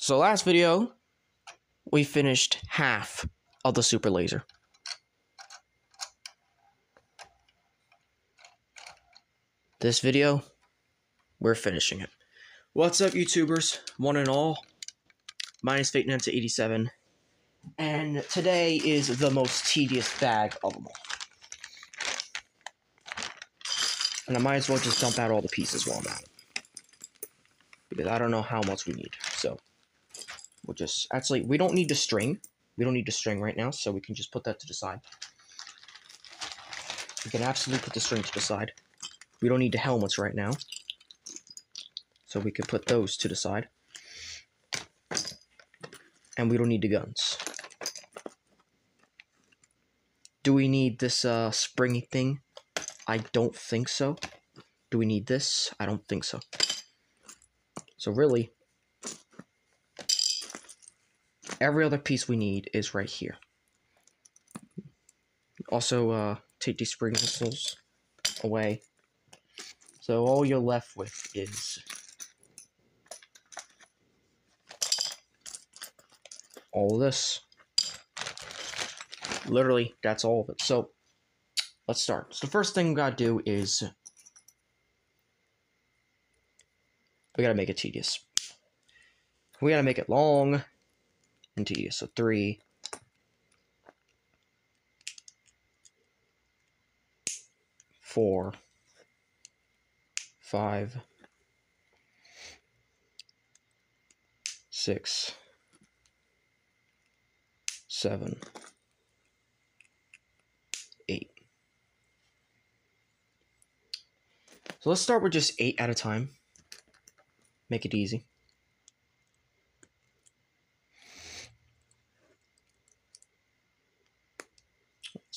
So last video, we finished half of the super laser. This video, we're finishing it. What's up, YouTubers? One and all. Is Fate Nancy 87 and today is the most tedious bag of them all. And I might as well just dump out all the pieces while I'm at it. Because I don't know how much we need. So, we'll just... Actually, we don't need the string. We don't need the string right now, so we can just put that to the side. We can absolutely put the string to the side. We don't need the helmets right now. So we can put those to the side. And we don't need the guns. Do we need this uh, springy thing? I don't think so. Do we need this? I don't think so. So really, every other piece we need is right here. Also, uh, take these spring missiles away. So all you're left with is all this. Literally, that's all of it. So, let's start. So the first thing we gotta do is we gotta make it tedious. We gotta make it long and tedious. So three, four, five, six, seven, eight. So let's start with just eight at a time. Make it easy.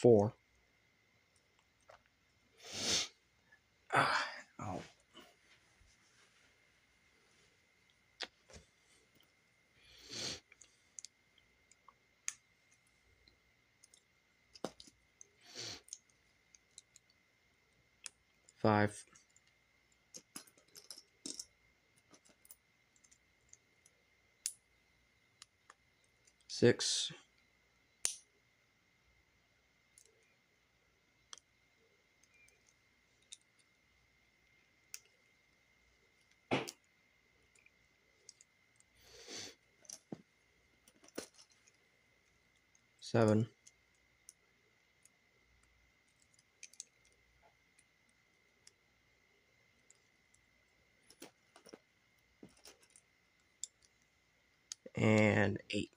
four, oh. five, six, seven, and eight.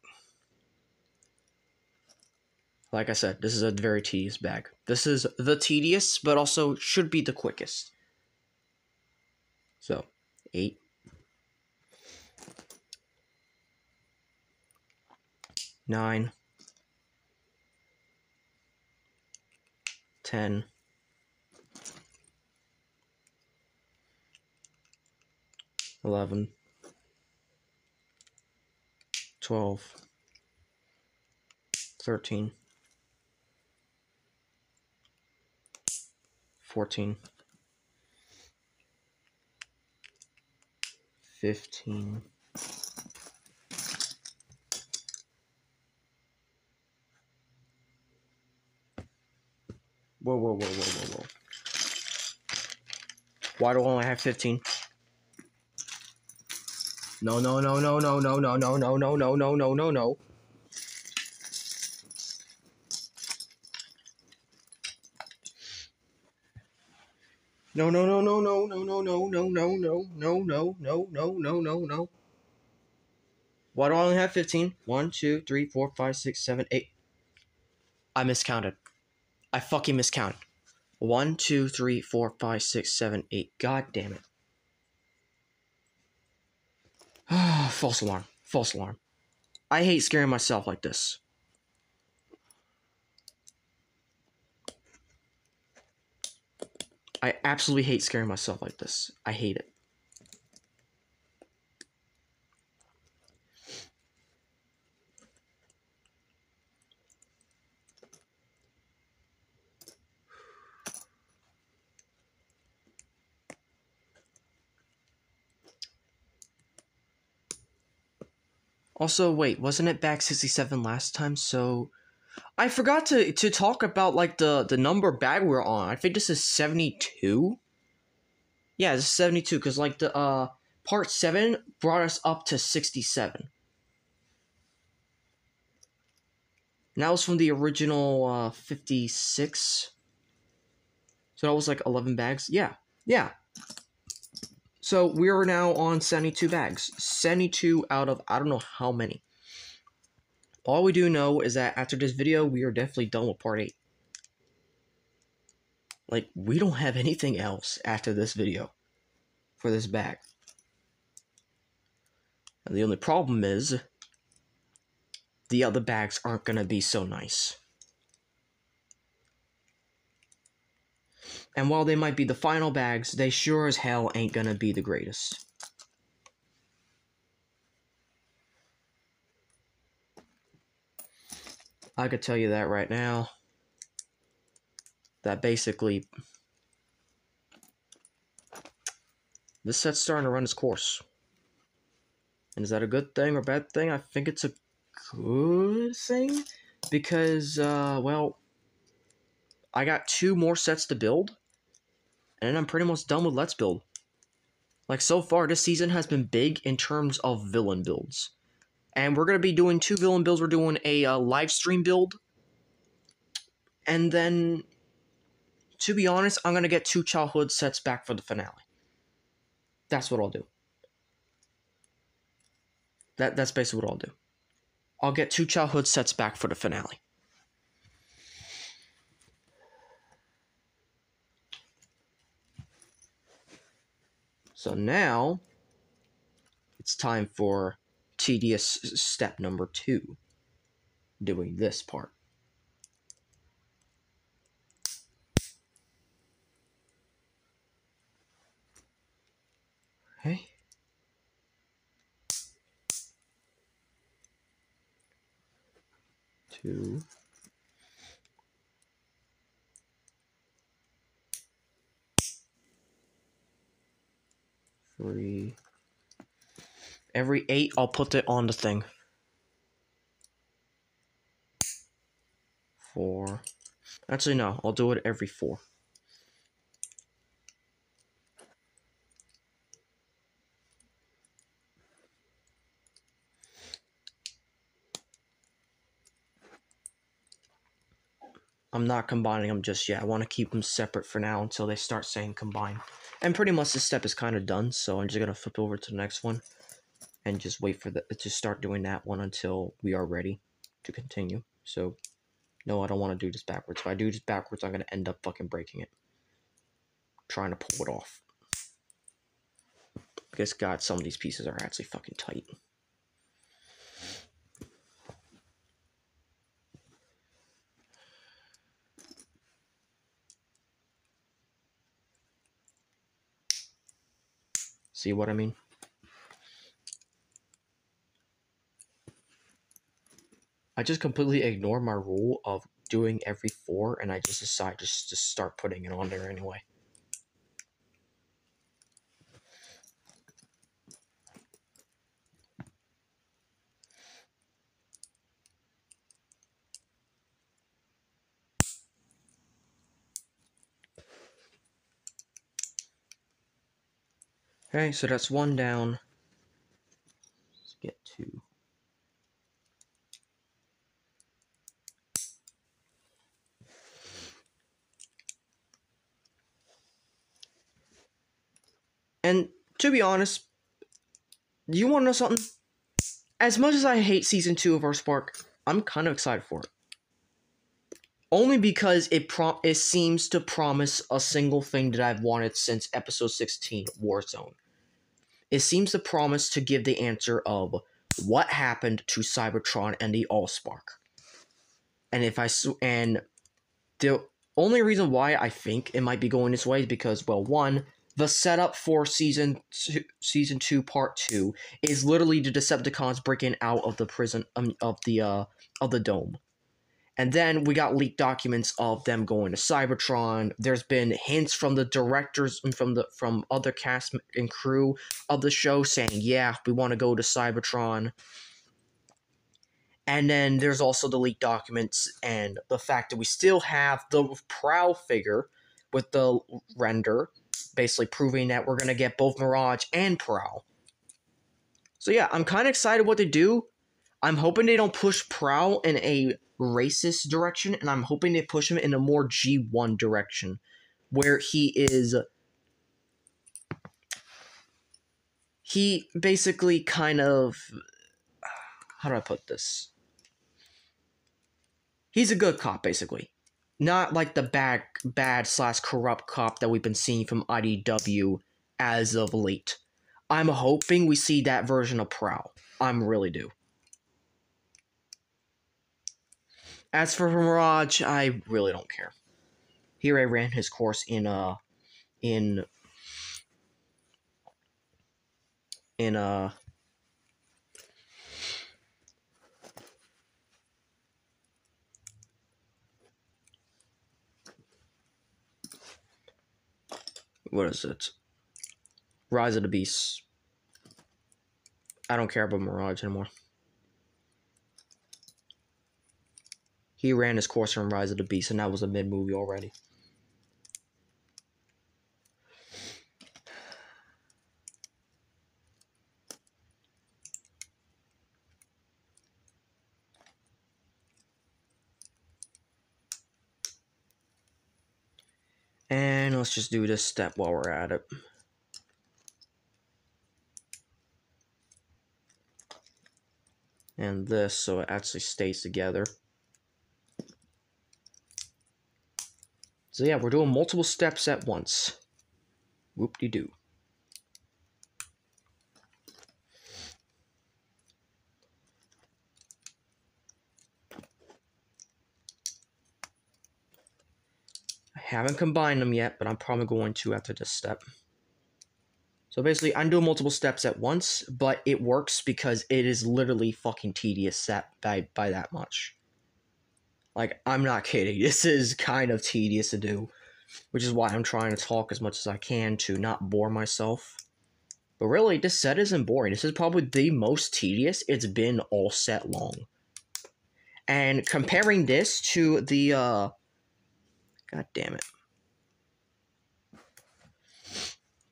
Like I said, this is a very tedious bag. This is the tedious, but also should be the quickest. So, eight. Nine. 10. Eleven, twelve, thirteen, fourteen, fifteen. Whoa, whoa, whoa, whoa, whoa, whoa. Why do I only have 15? No, no, no, no, no, no, no, no, no, no, no, no, no, no, no. No, no, no, no, no, no, no, no, no, no, no, no, no, no, no, no, no, no. Why do I only have 15? 1, 2, 3, 4, 5, 6, 7, 8. I miscounted. I fucking miscounted. One, two, three, four, five, six, seven, eight. God damn it. False alarm. False alarm. I hate scaring myself like this. I absolutely hate scaring myself like this. I hate it. Also, wait, wasn't it back 67 last time? So I forgot to to talk about like the the number bag we're on. I think this is 72. Yeah, this is 72 cuz like the uh part 7 brought us up to 67. Now it's from the original uh 56. So that was like 11 bags. Yeah. Yeah. So we're now on 72 bags. 72 out of I don't know how many. All we do know is that after this video, we are definitely done with part 8. Like, we don't have anything else after this video for this bag. And the only problem is, the other bags aren't going to be so nice. And while they might be the final bags, they sure as hell ain't gonna be the greatest. I could tell you that right now. That basically... This set's starting to run its course. And is that a good thing or bad thing? I think it's a good thing. Because, uh, well... I got two more sets to build and I'm pretty much done with Let's Build. Like, so far, this season has been big in terms of villain builds. And we're going to be doing two villain builds. We're doing a uh, live stream build. And then, to be honest, I'm going to get two childhood sets back for the finale. That's what I'll do. That, that's basically what I'll do. I'll get two childhood sets back for the finale. So now it's time for tedious step number two, doing this part. Okay. Two. Three. Every eight, I'll put it on the thing. Four. Actually, no, I'll do it every four. I'm not combining them just yet. I want to keep them separate for now until they start saying combine. And pretty much this step is kind of done, so I'm just going to flip over to the next one and just wait for the to start doing that one until we are ready to continue. So, no, I don't want to do this backwards. If I do this backwards, I'm going to end up fucking breaking it. Trying to pull it off. Because, God, some of these pieces are actually fucking tight. See what I mean? I just completely ignore my rule of doing every four and I just decide just to start putting it on there anyway. Okay, so that's one down. Let's get two. And to be honest, you want to know something? As much as I hate season two of Earthspark, I'm kind of excited for it. only because it prom- it seems to promise a single thing that I've wanted since episode 16 Warzone. It seems to promise to give the answer of what happened to Cybertron and the Allspark. And if I and the only reason why I think it might be going this way is because well, one, the setup for season two, season two, part two, is literally the Decepticons breaking out of the prison um, of the uh of the dome. And then we got leaked documents of them going to Cybertron. There's been hints from the directors and from the from other cast and crew of the show saying, "Yeah, we want to go to Cybertron." And then there's also the leaked documents and the fact that we still have the Prowl figure with the render, basically proving that we're gonna get both Mirage and Prowl. So yeah, I'm kind of excited what they do. I'm hoping they don't push Prowl in a racist direction, and I'm hoping they push him in a more G1 direction, where he is. He basically kind of. How do I put this? He's a good cop, basically. Not like the bad, bad slash corrupt cop that we've been seeing from IDW as of late. I'm hoping we see that version of Prowl. I'm really do. As for Mirage, I really don't care. Here I ran his course in uh in in uh what is it? Rise of the Beasts. I don't care about Mirage anymore. He ran his course from Rise of the Beast, and that was a mid movie already. And let's just do this step while we're at it. And this so it actually stays together. So yeah, we're doing multiple steps at once. Whoop-de-doo. I haven't combined them yet, but I'm probably going to after this step. So basically, I'm doing multiple steps at once, but it works because it is literally fucking tedious set by, by that much. Like, I'm not kidding. This is kind of tedious to do, which is why I'm trying to talk as much as I can to not bore myself. But really, this set isn't boring. This is probably the most tedious it's been all set long. And comparing this to the, uh... God damn it.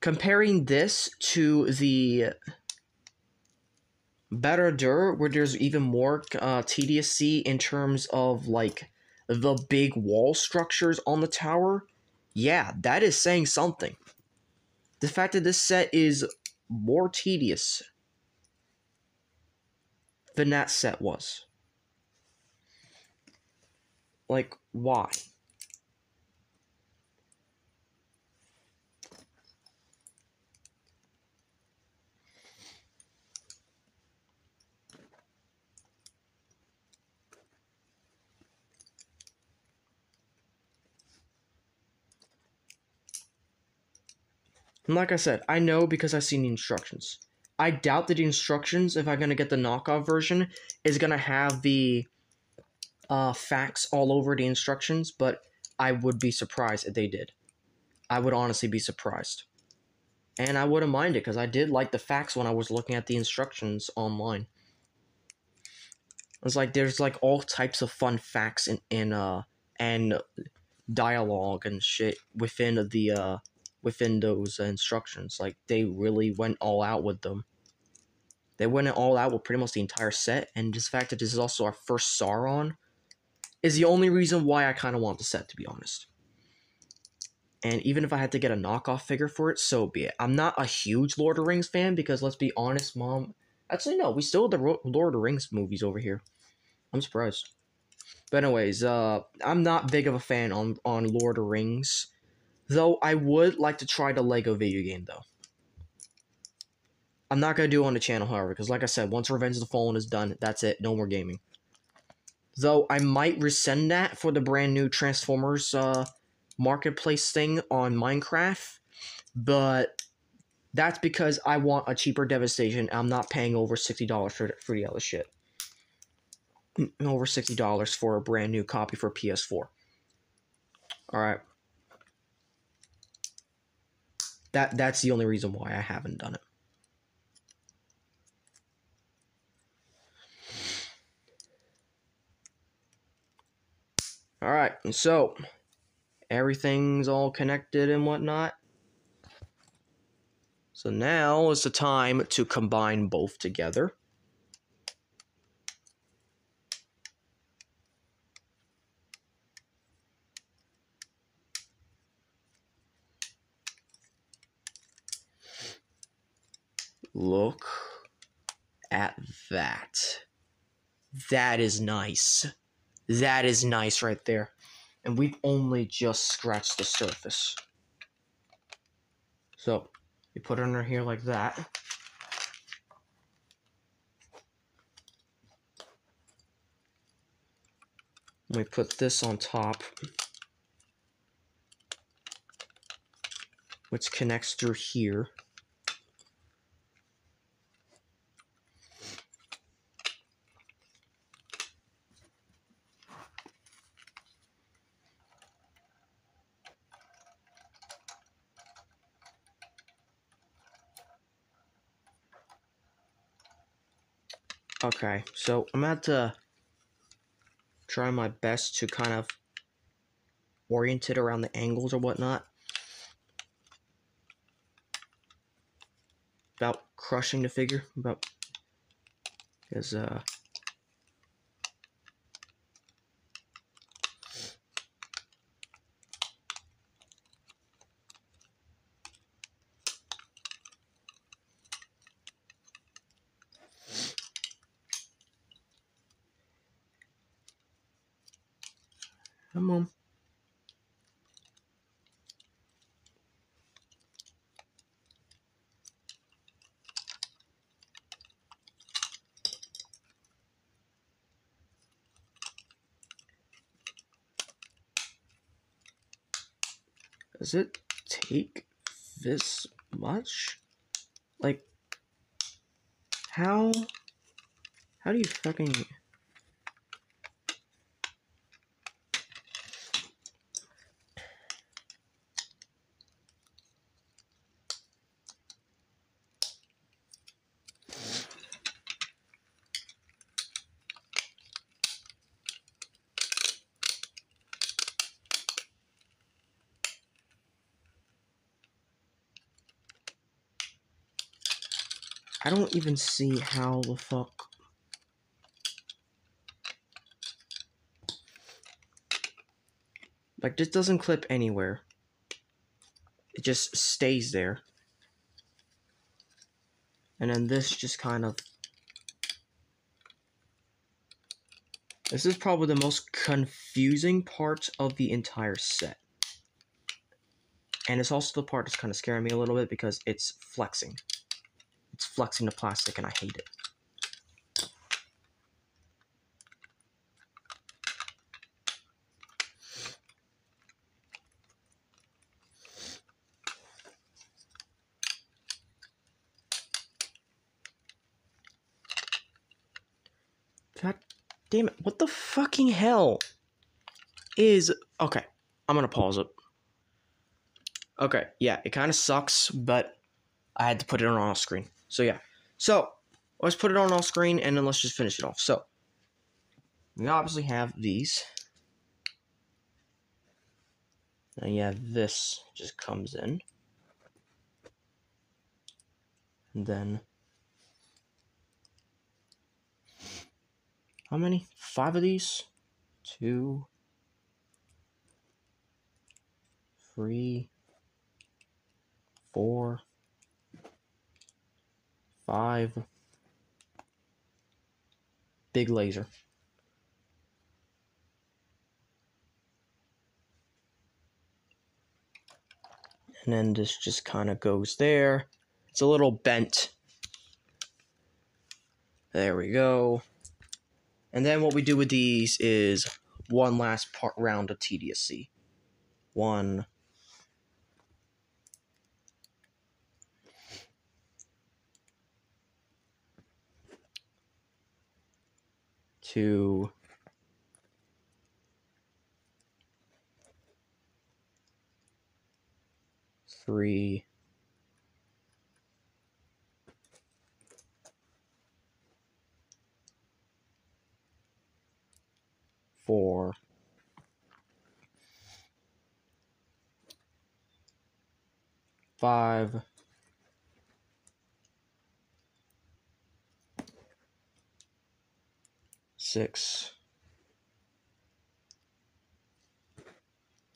Comparing this to the Barad-dûr where there's even more uh, TDSC in terms of like the big wall structures on the tower, yeah, that is saying something. The fact that this set is more tedious than that set was. Like, why? And like I said, I know because I've seen the instructions. I doubt that the instructions, if I'm gonna get the knockoff version, is gonna have the uh, facts all over the instructions, but I would be surprised if they did. I would honestly be surprised. And I wouldn't mind it because I did like the facts when I was looking at the instructions online. It's like there's like all types of fun facts in, in uh and dialogue and shit within the uh within those instructions. Like they really went all out with them. They went all out with pretty much the entire set, and just the fact that this is also our first Sauron is the only reason why I kind of want the set, to be honest. And even if I had to get a knockoff figure for it, so be it. I'm not a huge Lord of the Rings fan because let's be honest, Mom. Actually, no, we still have the Lord of the Rings movies over here. I'm surprised. But anyways, uh, I'm not big of a fan on on Lord of the Rings, though. I would like to try the Lego video game though. I'm not gonna do it on the channel, however, because like I said, once Revenge of the Fallen is done, that's it. No more gaming. Though I might resend that for the brand new Transformers uh, marketplace thing on Minecraft, but that's because I want a cheaper Devastation. I'm not paying over sixty dollars for for the other shit. Over sixty dollars for a brand new copy for PS4. All right. That that's the only reason why I haven't done it. All right, so everything's all connected and whatnot. So now is the time to combine both together. Look at that. That is nice. That is nice right there. And we've only just scratched the surface. So, you put it under here like that. We put this on top. Which connects through here. Okay, so I'm about to try my best to kind of orient it around the angles or whatnot. About crushing the figure, about because uh On. Does it take this much? Like, how, how do you fucking... I don't even see how the fuck. Like, this doesn't clip anywhere. It just stays there. And then this just kind of... This is probably the most confusing part of the entire set. And it's also the part that's kind of scaring me a little bit because it's flexing. It's flexing the plastic and I hate it. God damn it. What the fucking hell is. Okay, I'm gonna pause it. Okay, yeah, it kind of sucks, but I had to put it on off screen. So yeah. So let's put it on off screen and then let's just finish it off. So we obviously have these. And yeah, this just comes in. And then how many? Five of these? Two, three, four, five big laser. And then this just kind of goes there. It's a little bent. There we go. And then what we do with these is one last part round of tediousy. One, Two. Three. Four. five, six,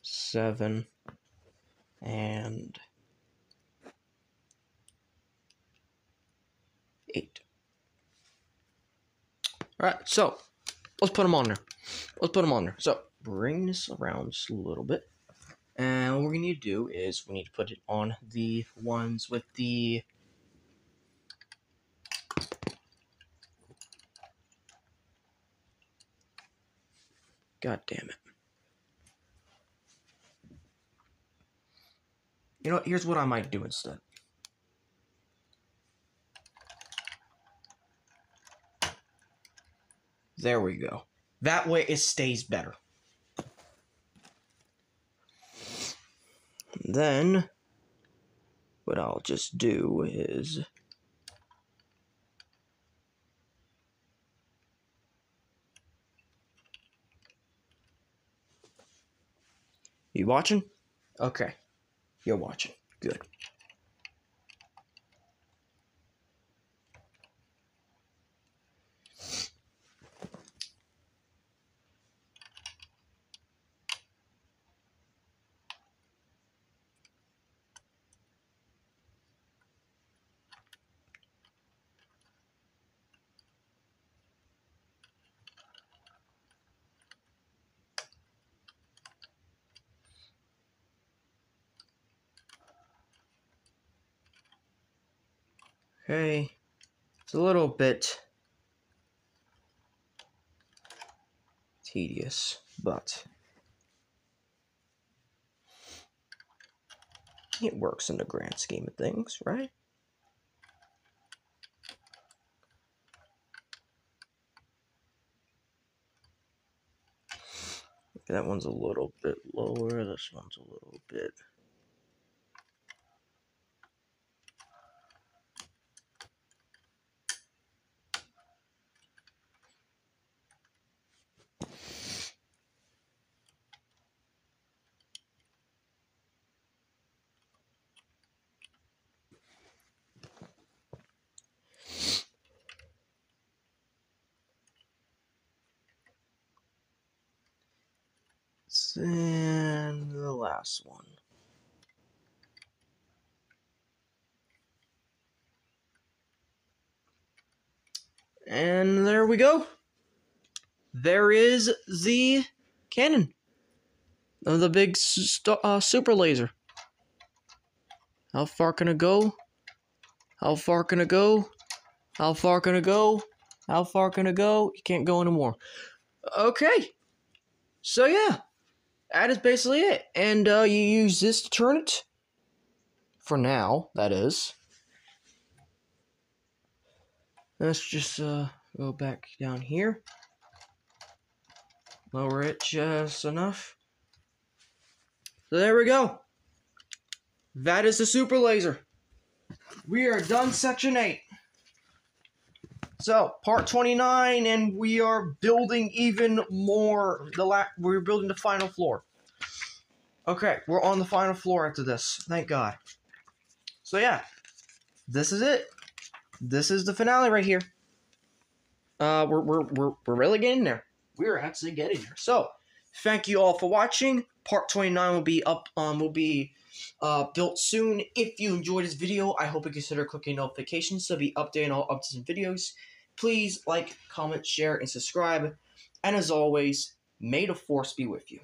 seven, and eight. All right, so let's put them on there. Let's put them on there. So bring this around just a little bit. And what we're going to do is we need to put it on the ones with the God damn it. You know, here's what I might do instead. There we go. That way it stays better. then what I'll just do is You watching? Okay. You're watching. Good. Okay, it's a little bit tedious, but it works in the grand scheme of things, right? That one's a little bit lower, this one's a little bit And the last one. And there we go. There is the cannon the big uh, super laser. How far can it go? How far can it go? How far can it go? How far can it go? You can't go anymore. Okay. So yeah that is basically it. And uh, you use this to turn it. For now, that is. Let's just uh, go back down here. Lower it just enough. So there we go. That is the super laser. We are done section 8. So, part 29, and we are building even more. The la- We're building the final floor. Okay, we're on the final floor after this. Thank God. So, yeah, this is it. This is the finale right here. Uh, we're, we're, we're, we're really getting there. We're actually getting there. So, thank you all for watching. Part 29 will be up, um, will be uh, built soon. If you enjoyed this video, I hope you consider clicking notifications to be updated on all updates and videos. Please like, comment, share, and subscribe. And as always, may the force be with you.